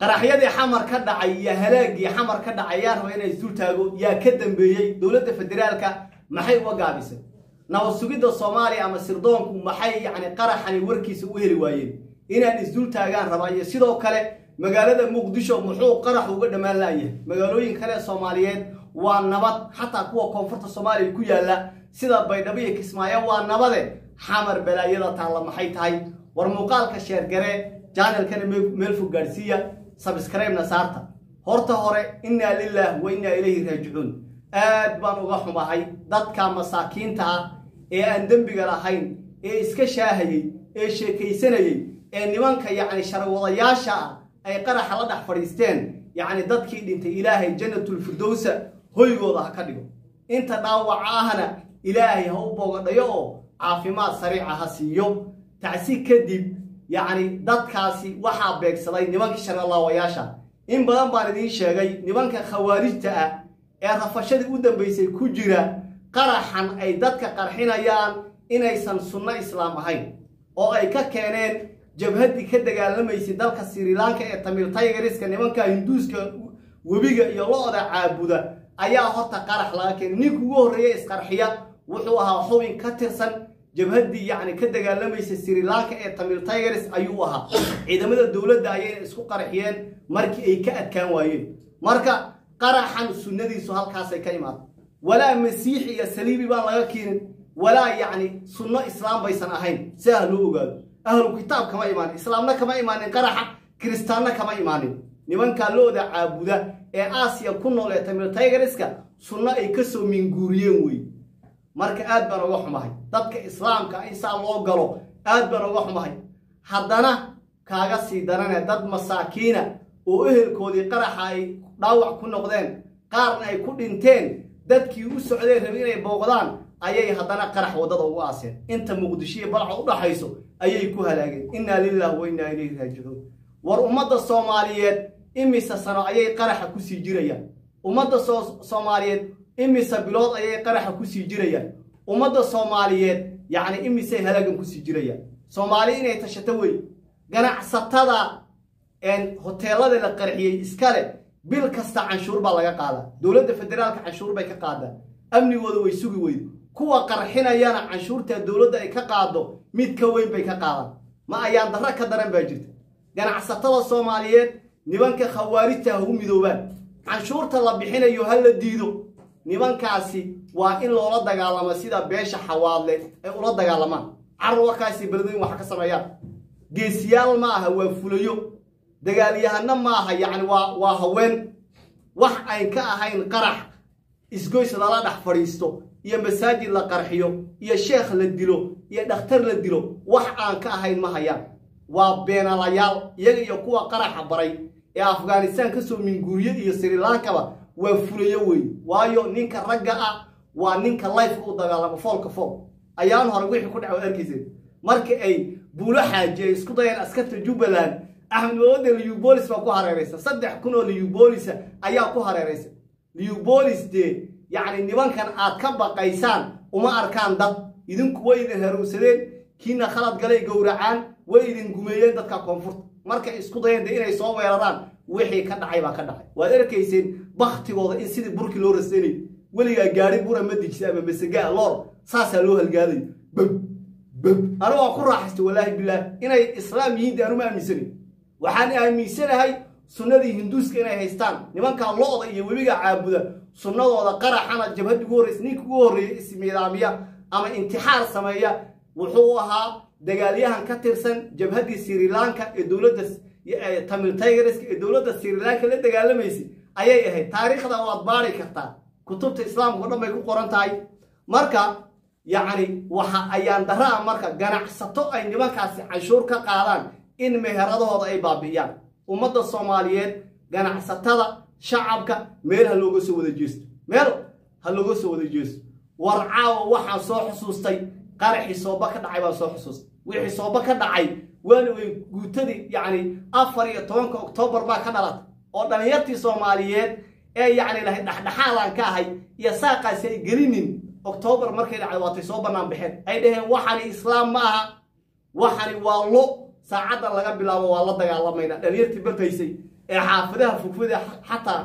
qaraxyadii xamar ka dhacay iyo halaagii xamar ka dhacay yaa raba inay isul taago yaa ka dambeeyey dowladda federaalka maxay uga gaabisay nabad sugidda soomaaliya ama sirdoonku maxay yacni qaraxani warkiisa u heli waayeen? Inaan isdul taagaan rabaa iyo sidoo kale magaalada muqdisho muxuu qarax uga dhammaan laayahay magaalooyin kale soomaaliyeed waa nabad xataa kuwa koonfurta soomaaliya ku yaalla sida baydhabo iyo kismaayo waa nabade. Xamar balaayada taalla maxay tahay? War muuqaalka sheergare janalkana meel fog gaadhsiiya sabskribena saarta. Horta hore innaa lilah wa innaa ilayhi raajicuun. Aad baan uga xumahay dadka masaakiinta ah ee aan dembiga lahayn ee iska shaahayey ee sheekaysanayey ee nimanka yacni sharwadayaasha ah ay qaraxa la dhex fadhiisteen. Yacni dadkii dhintay ilaahay jannatulfirdowsa hoygooda ha ka dhigo. Inta dhaawaca ahna ilaahay ha u boogadhayo oo caafimaad sariica ha siiyo. Tacsi kadib yacni dadkaasi waxaa beegsaday nimankii sharwalaawayaasha in badan baan idiin sheegay nimanka khawaarijta ah ee rafashadii u dambaysay ku jira qaraxan ay dadka qarxinayaan inaysan sunno islaam ahayn oo ay ka keeneen jabhaddii ka dagaalamaysay dalka sirilanka ee tamil taygariska nimanka hinduuska webiga iyo lo-da caabuda ayaa horta qarax laga keenay. Ninka ugu horreeya isqarxiya wuxuu ahaa xubin ka tirsan jabhaddii yacni ka dagaalamaysay sirilanka ee tamil tigers ayuu ahaa. Ciidamada dowladda ayayna isku qarxiyeen markii ay ka adkaan waayeen. Marka qaraxan sunnadiisu halkaasay ka imaada walaa masiixi iyo saliibi baan laga keenin. Walaa yacni sunno islaam baysan ahayn. Si ah loo ogaado. Ahlu kitaab kama imaanin islaamna kama imaanin qaraxa kiristaanna kama imaanin. Nimankaa looda caabuda ee aasiya ku nool ee tamil tigeriska sunno ay ka soo minguuriyeen wey marka aad baan uga xumahay dadka islaamka insaa loo galo aad baan uga xumahay haddana kaaga sii darane dad masaakiina oo ehelkoodii qaraxa ay dhaawac ku noqdeen qaarna ay ku dhinteen dadkii u socdeen rabi inay booqdaan ayay haddana qarax waddada ugu aaseen. Inta muqdisho iyo balca u dhaxayso ayay ku halaageen. Innaa lilah wa ilayhi raajicuun. War ummadda soomaaliyeed imise sano ayay qaraxa ku sii jirayaan. Ummadda soomaaliyeed imise bilood ayay qaraxa ku sii jirayaan. Ummadda soomaaliyeed yacni imisey halaagan ku sii jirayaan. Soomaali inay tashato wey ganacsatada hoteelada la qarxiyey iskale bil kasta canshuur baa laga qaadaa. Dowladda federaalka canshuur bay ka qaadaa amnigooda way sugi weydo kuwa qarxinayana canshuurta dowladda ay ka qaado mid ka weyn bay ka qaadaan ma ayaan darro ka daran baa jirta. Ganacsatada soomaaliyeed nimanka khawaarijta ha u midoobaan. Canshuurta la bixinayo ha la diido nimankaasi waa in loola dagaalamo sida beesha xawaadle ay ula dagaalamaan. Carwarkaasi beledooyin wax ka sameeyaan geesiyaal ma aha waa fulayo dagaalyahano ma aha yacni waa waa haween. Wax ayn ka ahayn qarax. Isgoys lala dhex fadhiisto iyo masaajid la qarxiyo iyo sheekh la dilo iyo dhakhtar la dilo wax aan ka ahayn ma hayaan waa beenalayaal iyaga iyo kuwa qaraxa baray ee afghanistan ka soo minguuriye iyo sirilankaba waa fulayo wey waayo ninka ragga ah waa ninka lifeka u dagaalamo foolka fool. Ayaan hore wixii ku dhaca waad arkayseen marka ay buulo xaaji isku dayeen askarta jubbaland axmed mawadda liubolis baa ku hareeraysa. Saddex kun oo liubolisa ayaa ku hareeraysa. Liubolis dee yacni nimankan aad ka baqaysaan uma arkaan dad. Idinku way idin haruursadeen kiina khalad galay gowracaan way idin gumeeyeen dadka koonfurta. Markay isku dayeen dee inay soo weeraraan wixii ka dhacay baa ka dhacay. Waad arkayseen baktigooda in sidii burki loo rasanay weligaa gaari bura ma dijisa ama masagaa loor saasaa loo halgaaday. Bab bab anu waa ku raaxaystay wallaahi bilaah inay islaam yihiin de anuma aaminsanayn. Waxaan aaminsanahay sunnadii hinduuska inay haystaan. Nimankaa lo-da iyo webiga caabuda sunnadooda qaraxana jabhaddi ugu horreysa ninka ugu horreeya ismiidaamiya ama intixaar sameeya wuxuu ahaa dagaalyahan ka tirsan jabhaddii sirilanka ee dowladda tamil tigreska ee dowladda sirilanka la dagaalamaysay ayay ahayd. Taariikhda waad baari kartaa kutubta islaamka o dhan bay ku qoran tahay. Marka yacni waxa ayaan daraa marka ganacsato ay nimankaasi canshuur ka qaadaan in meheradahooda ay baabi'iyaan. Ummadda soomaaliyeed ganacsatada shacabka meel ha looga soo wada jeesto. Meel ha looga soo wada jeesto. War caawa waxaan soo xusuustay qaraxii sooba ka dhacay baan soo xusuustay. Wixii sooba ka dhacay waana way guutadii yacni afar iyo tobanka oktoobar baa ka dhalatay oo dhallinyartii soomaaliyeed ee yacni lahayd dhexdhexaadaan ka ahay iyo saaqaasi ay gelinin oktoobar markay dhacday waatay soo bannaan baxeen. Ay dhaheen waxani islaam ma aha waxani waa lo saacaddan laga bilaabo waa la dagaalamayna dhallinyartii bataysay ee xaafadaha fogfada xataa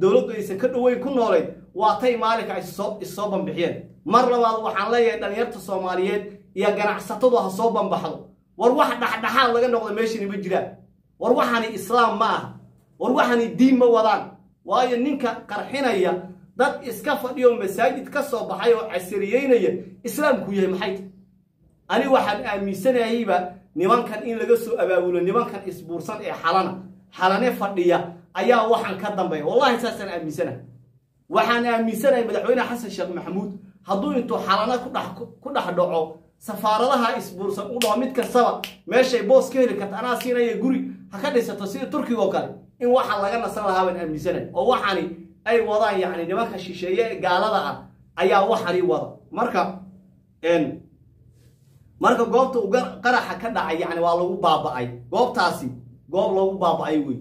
dowladdu aysan ka dhoweyn ku noolayd waa tay maalinka ay issoo bambixiyeen mar labaad waxaan leeyahay dhalinyarta soomaaliyeed iyo ganacsatadu ha soo bambaxdo. War wax dhexdhexaad laga noqdo meeshani ma jiraan. War waxani islaam ma aha. War waxani diin ma wadaan. Waayo ninka qarxinaya dad iska fadhiyo masaajid ka soo baxay oo casiriyeynaya islaamku yahay maxay? Ta ani waxaan aaminsanayayba nimankan in laga soo abaabulo nimankan isbuursan ee xalana xalane fadhiya ayaa waxaan ka dambeeya. Wallahi saasaan aaminsanahay. Waxaan aaminsanahay madaxweyne xasan sheekh maxamuud. Hadduu intuu xalana ku dhex dhaco safaaradaha isbuursan u dhaho mid kastaba meeshay boos ka heli karta anaa siinaya guri ha ka dhisato sida turkiga oo kale in waxa laga nasan lahaa baan aaminsanahay. Oo waxani ay wadaan yacni nimanka shisheeye ee gaalada ah ayaa waxani wada. Marka marka goobta uu qaraxa ka dhacay yani waa lagu baaba'ay. Goobtaasi goob lagu baaba'ay wey.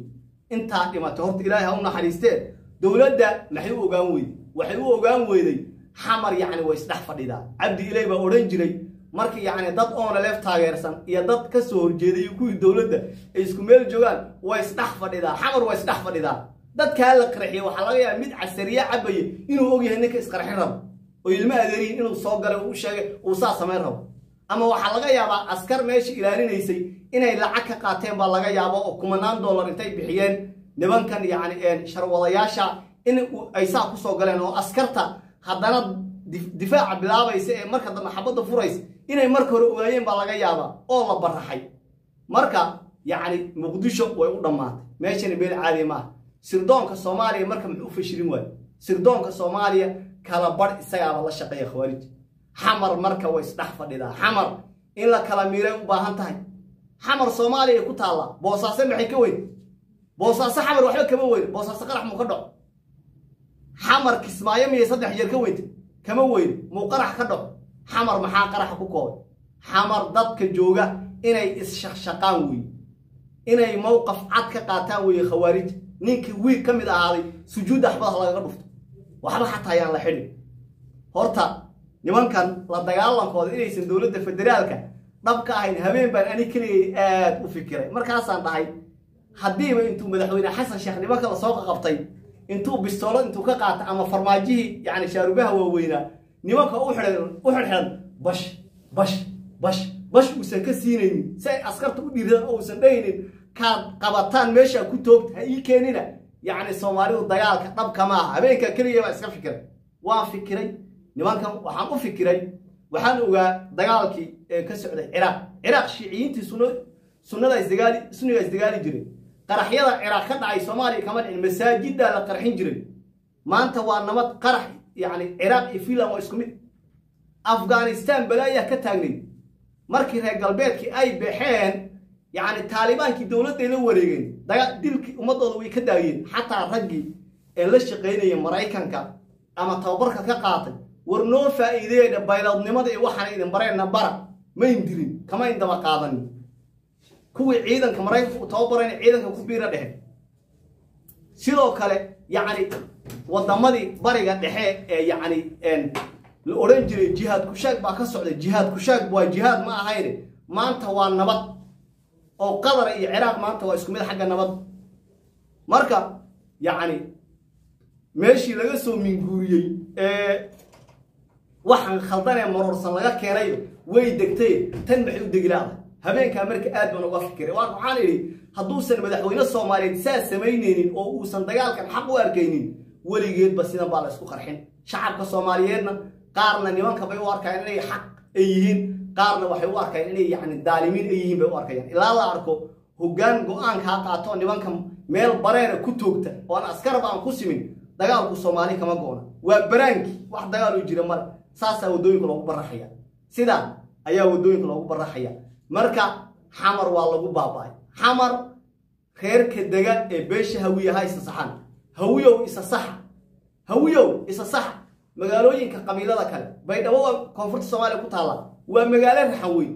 Intaa dhimatay horta ilaahay ha u naxariistee dowladda maxay u ogaan weyday waxay u ogaan weyday xamar yacni way isdhex fadhidaa. Cabdi ilay baa odhan jiray markii yacni dad oona leef taageersan iyo dad ka soo horjeeday iyo kuwii dowladda ay isku meel joogaan way isdhex fadhidaa xamar waa isdhex fadhidaa dadkaa la qarxiya waxaa laga yaaba mid casariye cabaya inuu ogyahay ninka isqarxin rabo oo ilmo adeeriyin inuu soo galay uu sheegay uu saa samayn rabo. Ama waxaa laga yaabaa askar meesha ilaalinaysay inay lacag ka qaateen baa laga yaabo oo kumanaan dollar intay bixiyeen. Nimankan yacni sharwadayaasha in ay saa ku soo galeen oo askarta haddana difaaca bilaabaysa ee marka dambe xabadda furaysa inay marka hore ogaayeen baa laga yaabaa oo la baraxay marka yacni muqdisho way u dhammaatay. Meeshani meel caadi maaha. Sirdoonka soomaaliya marka muxuu u fashirin waayo sirdoonka soomaaliya kala badh isagaaba la shaqeeya khawaarij xamar marka way isdhex fadhidaa. Xamar in la kala miiray u baahan tahay. Xamar soomaaliya ku taallaa. Boosaaso maxay ka weyn? Boosaaso xamar waxba kama weyn. Boosaaso qarax muu ka dhaco? Xamar kismaayo miyay saddex jeer ka weynta kama weyn muu qarax ka dhaco xamar maxaa qaraxa ku koobay? Xamar dadka jooga inay isshaqshaqaan weeye inay mowqaf cad ka qaataan weeye khawaarij ninkii wiig ka mid ahaaday sujuudda axbadaha lagaga dhufto. Waxba xataa ayaan la xidhin. Horta nimankan la dagaalankooda inaysan dowladda federaalka dhab ka ahayn habeen baan ani keligay aad u fikiray. Markaasaan dhahay haddiiba intuu madaxweyne xasan sheekh nimanka la soo qaqabtay intuu bistoolad intuu ka qaata ama farmaajihii yani shaarubaha waaweynaa nimanka u xidxidhan bash bash bash bash uusan ka siinaynin. Si ay askarta u dhiiraan oo uusan dhahaynin kaad qabataan meeshaa ku toogta ha ii keenina. Yacni soomaalidu dagaalka dhabka ma aha. Habeenkaa keliya baa iska fikiray. Waan fikiray. Nimankan waxaan u fikiray. Waxaan ogaa dagaalkii ee ka socday ciraaq. Ciraaq shiiciyiintii sunnada isdagaali sunniga isdagaali qaraxyada ciraaq ka dhacay soomaaliya kama dhicin masaajiddaa la qarxin jiray. Maanta waa nabad qarax yacni ciraaq iyo finland waa isku mid. Afghanistan balaayaa ka taagnayd. Markii reer galbeedkii ay baxeen yacni taalibaankii dowladday la wareegeen daga dilkii ummaddooda way ka daayeen. Xataa raggii ee la shaqaynaya maraykanka ama tababarka ka qaatay war noo faa'iideeya bayloodnimada iyo waxaan idin bareenna bara. Mayn dilin kama indaba qaadanin kuwii ciidanka maraykanka u tababarayna ciidanka ku biira dhexe sidoo kale yacni waddamadii bariga dhexe ee yacni la odhan jiray jihaad kushaag baa ka socda jihaad kushaag waa jihaad ma ahayne maanta waa nabad. Oo qatar iyo ciraaq maanta waa isku mid xagga nabad. Marka yacni meeshii laga soo minguuriyey ee waxaan khaldanee maroorsan laga keenayo way degtay tan maxay u degilaada habeenkaa marka aad baan uga fikiray. Waan waxaan idhi hadduusan madaxweyne soomaaliyeed saa samaynaynin oo uusan dagaalkan xaq u arkaynin weligeedba sidan baa la isku qarxin. Shacabka soomaaliyeedna qaarna nimanka bay u arkayaan inay xaq ay yihiin qaarna waxay u arkayaan inay yacni daalimiin ay yihiin bay u arkayaan. Ilaa la arko hoggaan go'aankaa qaato nimanka meel bareera ku toogta oo aan askarba aan ku simin dagaalku soomaali kama go-na. Waa baraanki wax dagaal u jira male. Saasaa waddooyinka loogu baraxaya sidaa ayaa waddooyinka loogu baraxaya marka xamar waa lagu baaba'ay. Xamar reerka dega ee beesha hawiya ha isa saxan. Hawiyow isa saxa hawiyow isa saxa magaalooyinka qabiilada kale. Baydhabo koonfurta soomaaliya ku taalla. Waa magaalo raxan weyn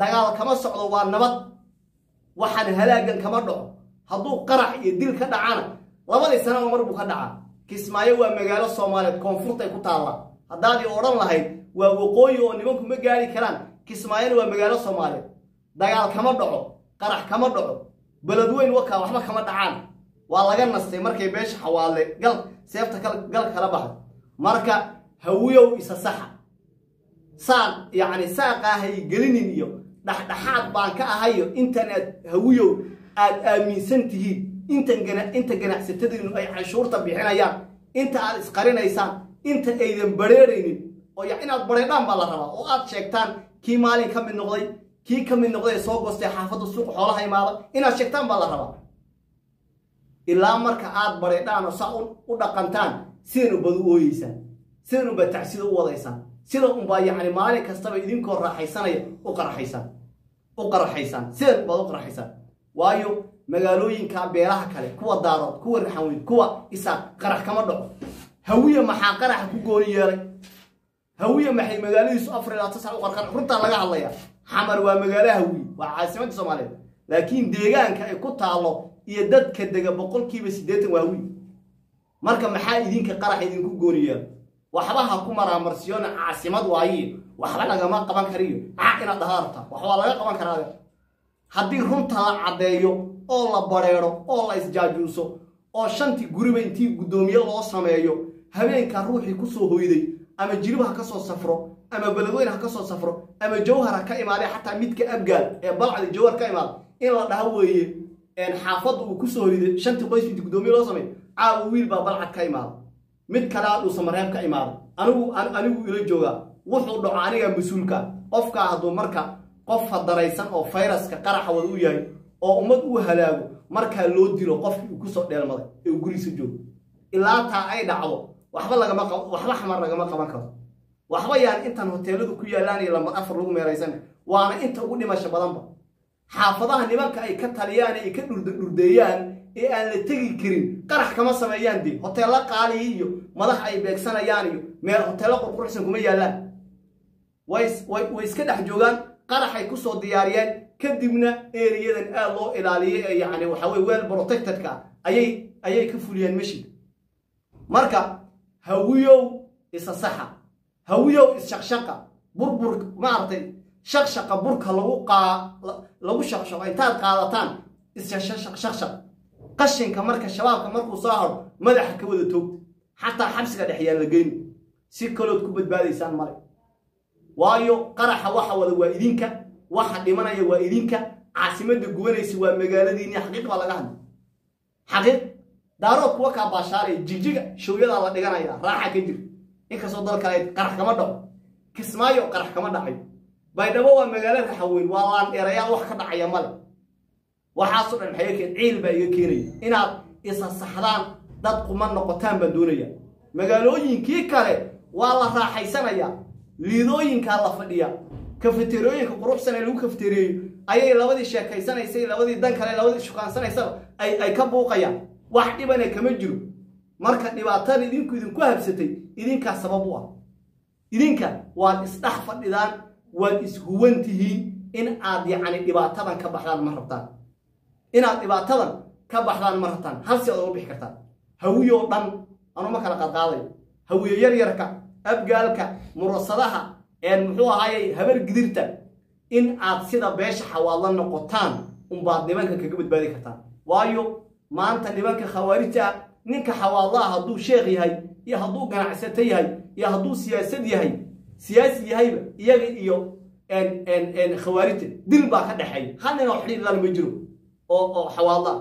dagaal kama socdo waa nabad. Waxaan halaagan kama dhaco. Hadduu qarax iyo dil ka dhacana labadii sanaba mar buu ka dhacaa. Kismaayo waa magaalo soomaaliyeed koonfurtay ku taallaa haddaadii odhan lahayd waa waqooyi oo nimanku ma gaari karaan kismaayona waa magaalo soomaaliyeed dagaal kama dhaco qarax kama dhaco beledweyn wakaa waxba kama dhacaan. Waa laga nastay markay beesha xawaale gal seefta gal kala baxday marka hawiyow isa saxa. Saaq yacni saaqaa hay gelinin iyo dhexdhexaad baan ka ahayo intan aad hawiyow aad aaminsan tihiin intan inta ganacsatadiinu ay canshuurta bixinayaan. Inta aad isqarinaysaan inta aydan bareeraynin. Oo inaad bareedhaan baa la rabaa. Oo aad sheegtaan kii maalin ka mid noqday kii ka mid noqday soo goostay xaafadda suuqa xoolaha imaada inaad sheegtaan baa la rabaa. Ilaa marka aad bareedhaan oo saa u dhaqantaan sidan ubad u ooyeysaan sidan unbaa tacsida u wadaysaan sida unbaa yacni maalin kastaba idinkoo raaxaysanaya u qarxaysaan u qarxaysaan sidan baad u qarxaysaan waayo magaalooyinka beelaha kale kuwa daarood kuwa raxanweyn kuwa isaaq qarax kama dhaco. Hawiye maxaa qaraxa ku gooni yeelay hawiye maxay magaaladiisu afar ilaa tasac u qarqar? Runtaa laga hadlaya xamar waa magaalo hawiye waa caasimadda soomaaliyeed. Laakiin deegaanka ay ku taalo iyo dadka dega boqolkiiba siddeetan waa hawiye marka maxaa idinka qarax idinku gooni yeelay waxba ha ku maraamarsiyoona caasimad waaye. Waxba lagama qaban kariyo. Caa inaad dhahaa rabtaa wax laga qaban karaa. Haddii runta la caddeeyo oo la bareero oo la isjaajuuso oo shantii guriba intii guddoomiye loo sameeyo habeenkaa ruuxii ku soo hoyday ama jilib ha ka soo safro ama beledweyn ha ka soo safro ama jawhar ha ka imaadee xataa midka abgaal ee balcdi jawhar ka imaada. In la dhaha weeye xaafadda uu ku soo hoyday shantii qoys guddoomiye loo sameeyo caawa wiil baa balcad ka imaada. Mid kale a dhuusa mareeb ka imaada. Anigu anigu ila joogaa wuxuu dhaco aniga mas'uulka. Qofkaa hadduu marka qof hadaraysan oo fayraska qaraxa wada u yahay oo ummad uu halaago markaa loo dilo qofkii uu ku soo dheelmaday ee uu gurigiisa joogo. Ilaa taa ay dhacdo waxba lagama waxba xamar lagama qaban karo. Waxba yaan intan hoteeladu ku yaallaan iyo lambar afar lagu meeraysan waana inta ugu dhimasho badanba. Xaafadaha nimanka ay ka taliyaan ay ka dhurdurdeeyaan ee aan la tegi karin qarax kama sameeyaan dee. Hoteello qaaliya iyo madax ay beegsanayaan iyo meel hoteello qurquruxsan kuma yaallaan way iska dhex joogaan qaraxay ku soo diyaariyeen kadibna eriyadan aad loo ilaaliyay ee yani waxa weye wel protectedka ayay ayay ka fuliyeen meshid marka hawiyow isa saxa hawiyow isshaqshaqa burbur maaragtay shaqshaqa burka lagu lagu shaqshaqo intaad qaadataan isshaqshaq qashinka marka shabaabka markuu soo haro madaxa ka wada toogta xataa xabsiga dhex yaan la geyni si kalood ku badbaadaysaan male. Waayo qaraxa waxa wada waa idinka waxa dhimanaya waa idinka caasimadda gubanaysa waa magaaladiini xaqiiq baa laga hadlay. Xaqiiq daarood kuwa kaa baashaalaya jigjiga showyadaa la dhiganaya raaxa ka jir. Inkastoo dal kale qarax kama dhaco. Kismaayo qarax kama dhacayo. Baydhabo waa magaalo raxaweyn waa laan dheerayaal wax ka dhacaya male waxaasoo dhan maxay keen ciil baa iga keenaya. Inaad isa saxdaan dad kuma noqotaan baan doonaya. Magaalooyinkii kale waa la raaxaysanaya liidooyinkaa la fadhiya kafeterooyinka quruxsan ee lagu kafetereeyo ayay labadii sheekaysanaysay labadii dan kale labadii shukaansanaysaa ay ka buuqayaan wax dhibana kama jiro. Marka dhibaatada idinku idinku habsatay idinkaa sabab u ah. Idinka waad isdhex fadhidaan waad ishuwan tihiin in aad yacni dhibaatadan ka baxdaan ma rabtaan. Inaad dhibaatadan ka baxdaan ma rabtaan. Hal si aad uga bixi kartaan. Hawiyoo dhan anuma kala qadqaadayo hawiye yaryarka abgaalka murasadaha een muxuu ahaayey habar gidirta. In aad sida beesha xawaadla noqotaan unbaad nimanka kaga badbaadi kartaan. Waayo maanta nimanka khawaarijta ah ninka xawaadlaha hadduu sheekh yahay iyo hadduu ganacsato yahay iyo hadduu siyaasad yahay siyaasi yahayba iyaga iyo khawaarijta dil baa ka dhexeeya. Hal nin oo xidhiir lal ma jiro oo oo xawaadlaa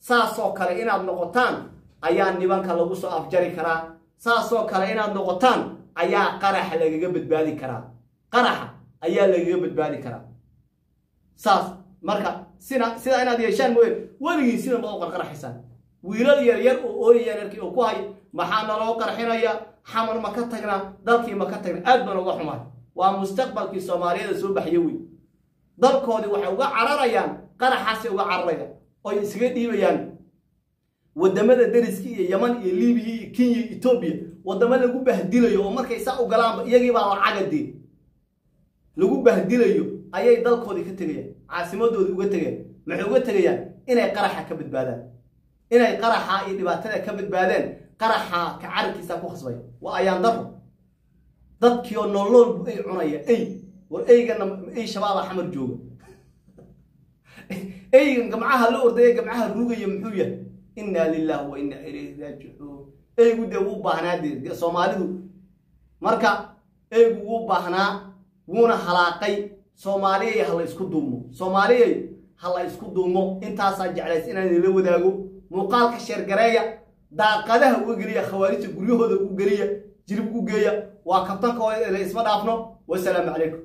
saasoo kale inaad noqotaan ayaa nimanka lagu soo afjari karaa. Saasoo kale inaad noqotaan ayaa qaraxa lagaga badbaadi karaa. Qaraxa ayaa lagaga badbaadi karaa. Saas marka sina sidaa inaad yeeshaan mooye weligii sidan baad u qarqarxaysaan wiilal yaryar oo ooyayaan arkii oo ku hay maxaa naloo qarxinaya? Xamar ma ka tagnaa dalkii ma ka tagna aad baan uga xumaay waa mustaqbalkii soomaaliyada soo baxya wey dalkoodii waxay uga cararayaan qaraxaasay uga cararayaan oy isaga dhiibayaan. Wadamada dariska iyo yaman iyo libiya iyo kenya iyo etoobiya wadamo lagu bahdilayo oo markay saa u galaanba iyagiibaa lacagadee lagu bahdilayo ayay dalkoodii ka tegayaan caasimadoodii uga tegayaan maxay uga tegayaan inay qaraxa ka badbaadaan. Inay qaraxa iyo dhibaatada ka badbaadeen qaraxa ka cararkiisa ku khasbay waa ayaan daro dadkii oo nolol bu ay cunaya ey war eygana ey shabaaba xamar jooga eygan gamcaha la ordaya gamcaha rugaya muxuu yahay? Innaa lillahi wa innaa ilayhi raajicuun. Eygu dee wuu baahnaa dee soomaalidu. Marka eygu wuu baahnaa wuuna halaaqay soomaaliyay ha la isku duumo. Soomaaliyay ha la isku duumo. Intaasaa jeclays inaan idinla wadaago. Muuqaalka sheergareeya daaqadaha uga geliya khawaarijta guryahooda u geliya jilib u geeya waa kabtanka oo isma dhaafno. Wasalaamu calaykum